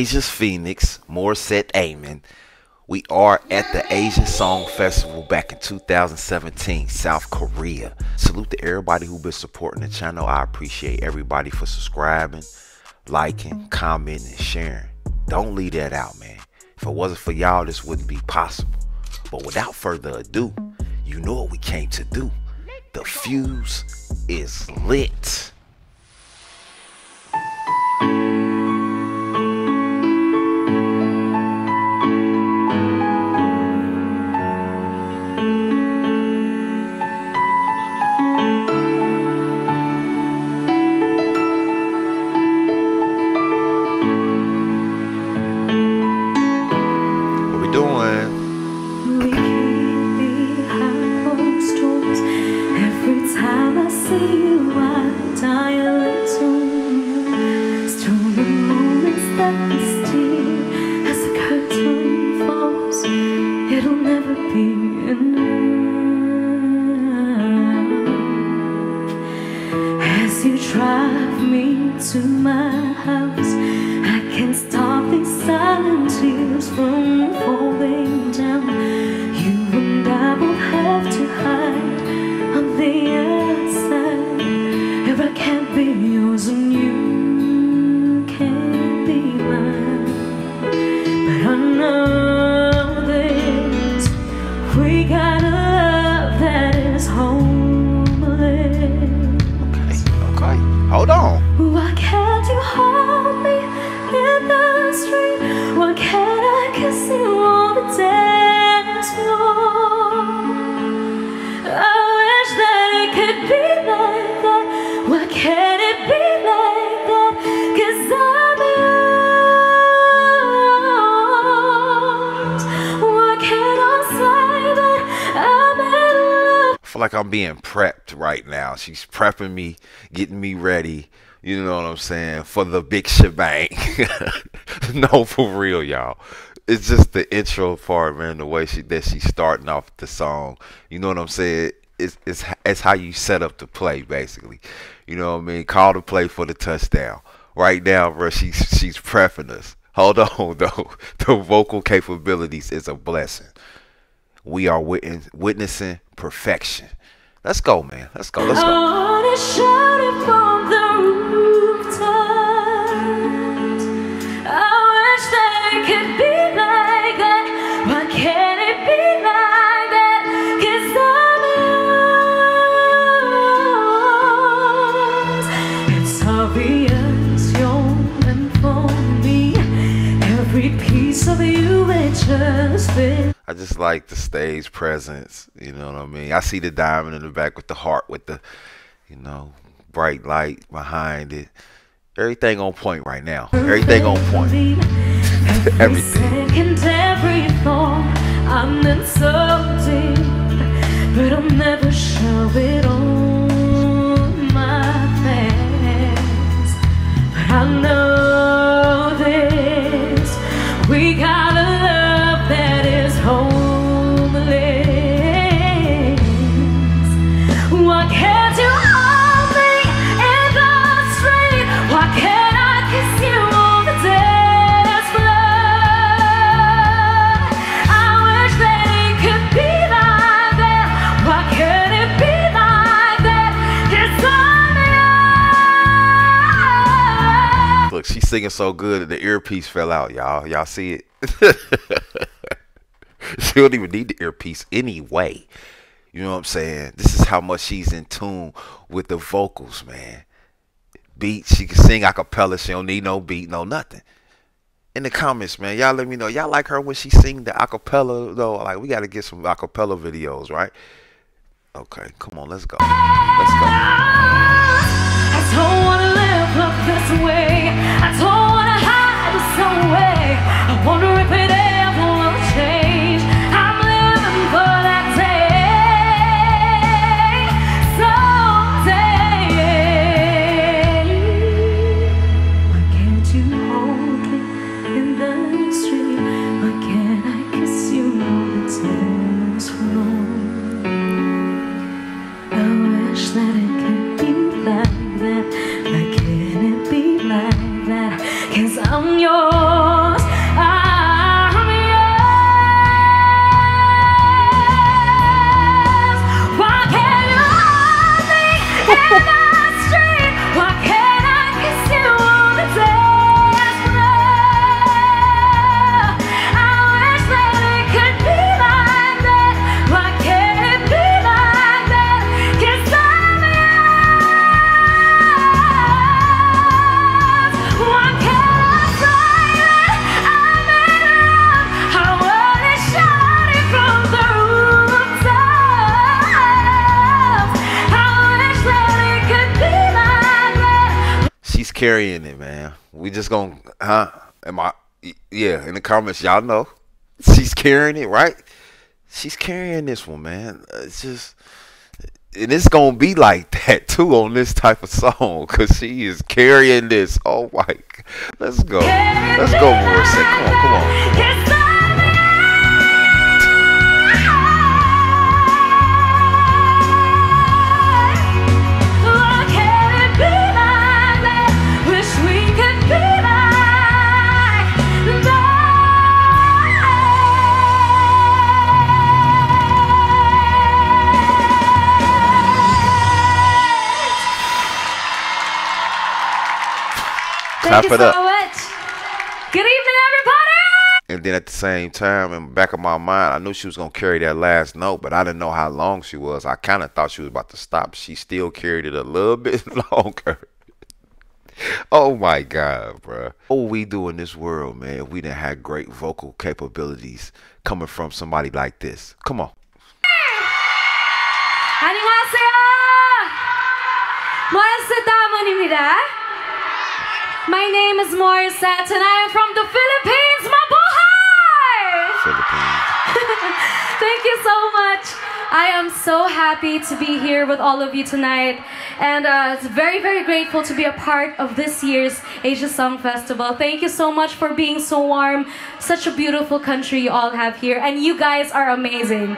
Asia's Phoenix, Morissette Amon. We are at the Asian Song Festival back in 2017, South Korea. Salute to everybody who been supporting the channel. I appreciate everybody for subscribing, liking, commenting, and sharing. Don't leave that out, man. If it wasn't for y'all, this wouldn't be possible. But without further ado, you know what we came to do. The fuse is lit. House, I can't stop these silent tears from falling feel like I'm being prepped right now. She's prepping me, getting me ready. You know what I'm saying? For the big shebang. no, for real, y'all. It's just the intro part, man. The way she that she's starting off the song. You know what I'm saying? It's it's it's how you set up the play, basically. You know what I mean? Call the play for the touchdown. Right now, bro. She's she's prepping us. Hold on, though. The vocal capabilities is a blessing we are witness, witnessing perfection. Let's go, man. Let's go. Let's go. I just like the stage presence. You know what I mean? I see the diamond in the back with the heart, with the, you know, bright light behind it. Everything on point right now. Everything on point. Everything. I'm but I'll never show it on my face. But I know singing so good that the earpiece fell out, y'all. Y'all see it? she don't even need the earpiece anyway. You know what I'm saying? This is how much she's in tune with the vocals, man. Beat, she can sing a cappella. She don't need no beat, no nothing. In the comments, man, y'all let me know. Y'all like her when she sing the acapella though? Like we gotta get some acapella videos, right? Okay, come on, let's go. Let's go. Carrying it, man. We just gonna, huh? Am I? Yeah, in the comments, y'all know she's carrying it, right? She's carrying this one, man. Uh, it's just, and it's gonna be like that too on this type of song, cause she is carrying this. Oh my, let's go, let's go, Morrissey. Come on, come on, come on. Thank you so up. much. Good evening, everybody. And then at the same time, in the back of my mind, I knew she was gonna carry that last note, but I didn't know how long she was. I kind of thought she was about to stop. She still carried it a little bit longer. oh my God, bro. What we do in this world, man, we didn't have great vocal capabilities coming from somebody like this. Come on. 안녕하세요. 모였을 my name is Morissette and I am from the Philippines, Mabuhay! Philippines. Thank you so much. I am so happy to be here with all of you tonight and uh, it's very, very grateful to be a part of this year's Asia Song Festival. Thank you so much for being so warm. Such a beautiful country you all have here and you guys are amazing.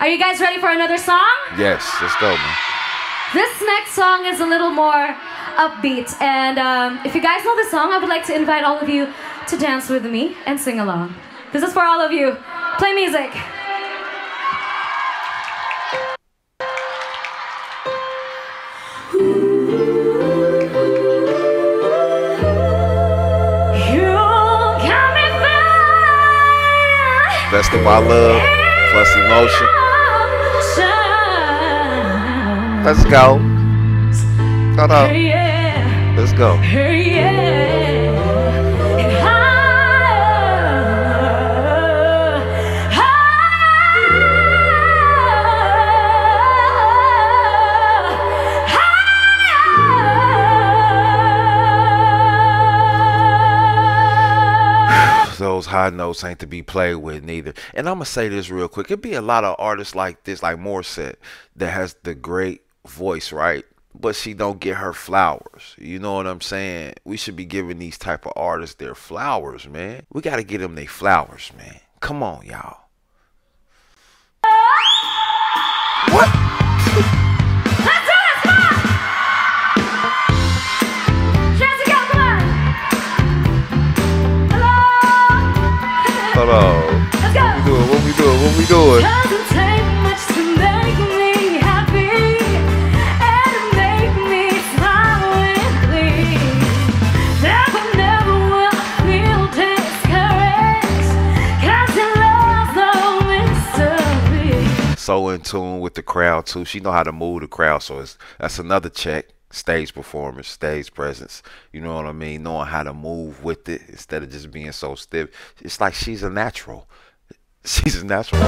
Are you guys ready for another song? Yes, let's go, man. This next song is a little more upbeat. And um, if you guys know the song, I would like to invite all of you to dance with me and sing along. This is for all of you. Play music. Best of my love plus emotion. Let's go. Cut out. Let's go. those high notes ain't to be played with neither. And I'm gonna say this real quick. It'd be a lot of artists like this, like Morissette, that has the great voice, right? But she don't get her flowers. You know what I'm saying? We should be giving these type of artists their flowers, man. We got to get them their flowers, man. Come on, y'all. What? Let's do this, come on! Jessica, come on! Hello? Hello. Let's go! What we doing? What we doing? What we doing? With the crowd too. She know how to move the crowd, so it's that's another check. Stage performance, stage presence. You know what I mean? Knowing how to move with it instead of just being so stiff. It's like she's a natural. She's a natural.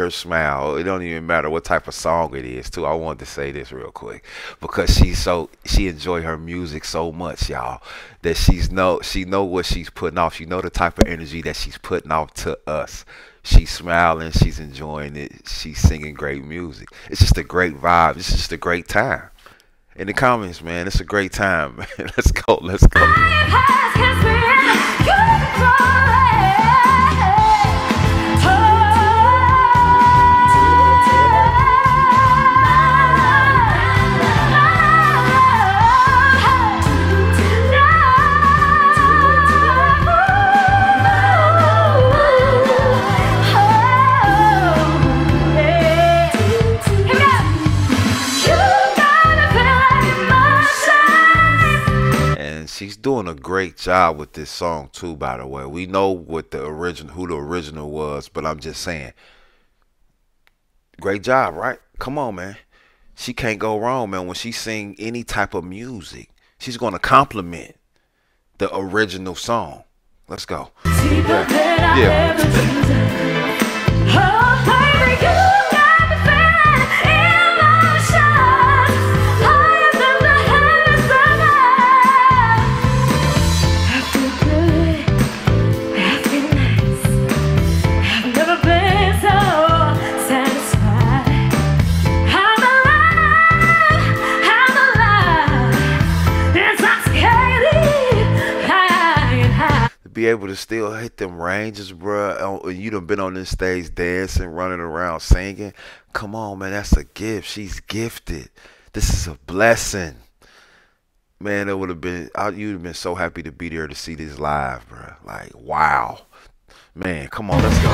Her smile, it don't even matter what type of song it is. Too, I wanted to say this real quick because she's so she enjoy her music so much, y'all, that she's know she know what she's putting off. She know the type of energy that she's putting off to us. She's smiling, she's enjoying it, she's singing great music. It's just a great vibe. It's just a great time. In the comments, man, it's a great time. let's go, let's go. Doing a great job with this song too. By the way, we know what the original, who the original was, but I'm just saying, great job, right? Come on, man. She can't go wrong, man. When she sing any type of music, she's gonna compliment the original song. Let's go. Yeah. yeah. Be able to still hit them ranges, bro. You done been on this stage dancing, running around, singing. Come on, man, that's a gift. She's gifted. This is a blessing. Man, it would have been. You'd have been so happy to be there to see this live, bro. Like, wow, man. Come on, let's go.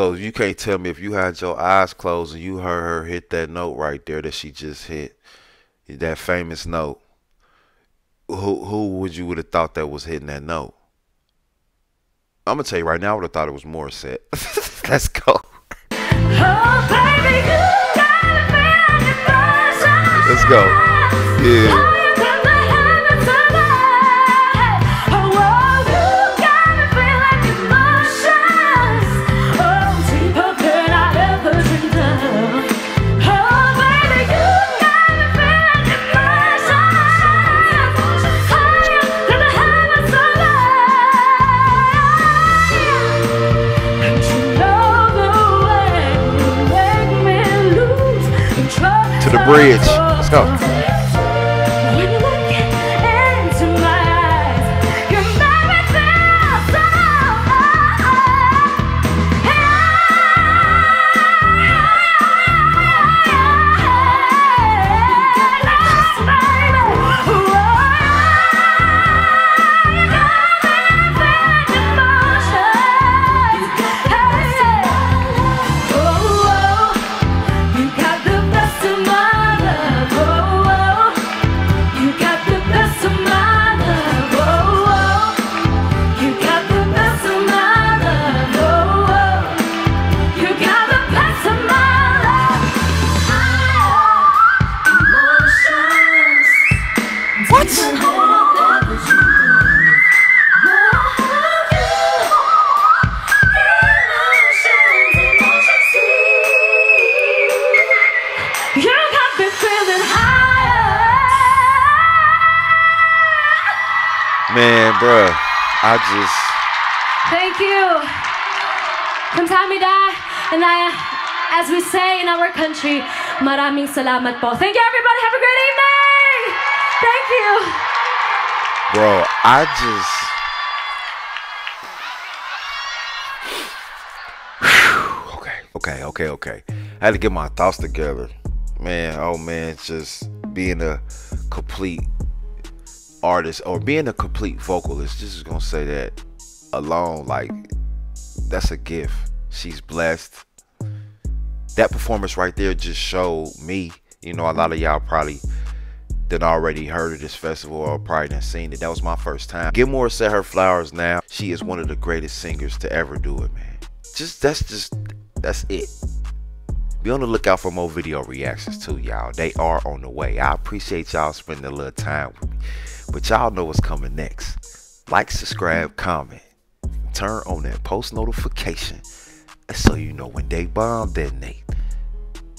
So you can't tell me if you had your eyes closed and you heard her hit that note right there that she just hit, that famous note. Who who would you would have thought that was hitting that note? I'm gonna tell you right now, I would have thought it was Morissette. Let's go. Oh, baby, Let's go. Yeah. Bridge. Let's go. Just. Thank you. Kamsahamnida. And I, as we say in our country, maraming salamat po. Thank you, everybody. Have a great evening. Thank you. Bro, I just. okay, okay, okay, okay. I had to get my thoughts together. Man, oh man, just being a complete artist or being a complete vocalist, just gonna say that alone, like that's a gift. She's blessed. That performance right there just showed me, you know, a lot of y'all probably did already heard of this festival or probably didn't seen it. That was my first time. Give Morissette her flowers now. She is one of the greatest singers to ever do it, man. Just that's just that's it. Be on the lookout for more video reactions too, y'all. They are on the way. I appreciate y'all spending a little time with me. But y'all know what's coming next. Like, subscribe, comment. Turn on that post notification so you know when they bomb detonate.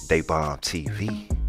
Daybomb TV.